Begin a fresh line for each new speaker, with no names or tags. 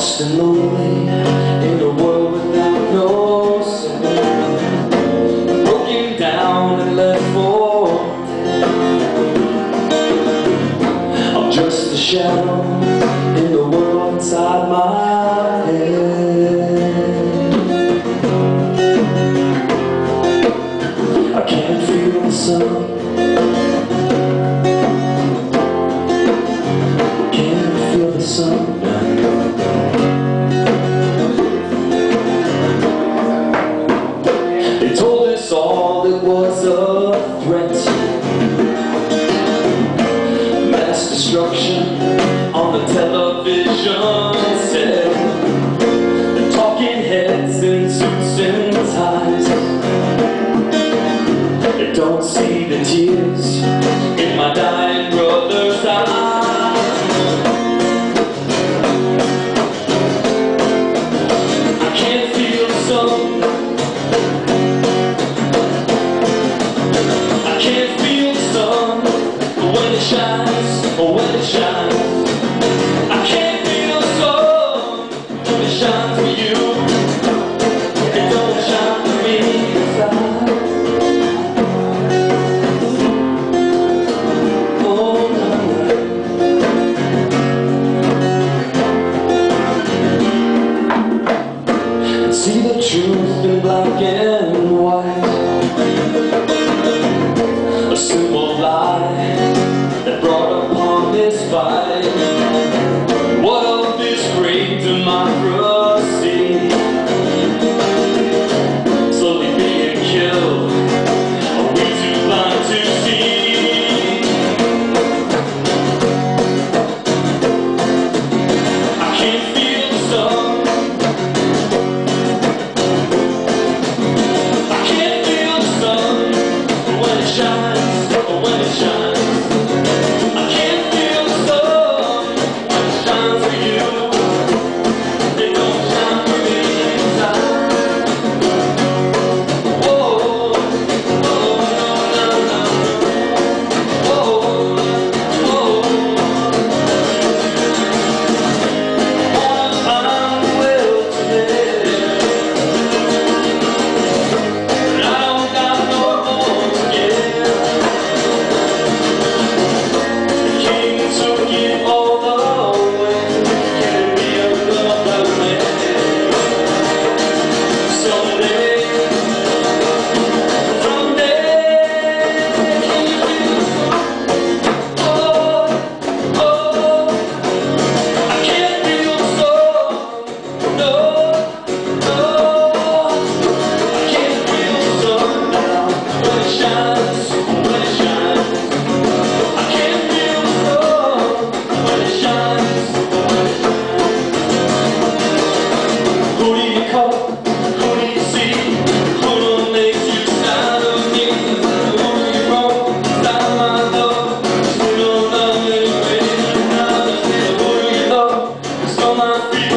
lost and lonely in a world without no sound. Broken down and left for dead. I'm just a shadow. don't see the tears in my dying brother's eyes. I can't feel the sun. I can't feel the sun, when it shines, oh when it shines. shines, when it shines. my feet.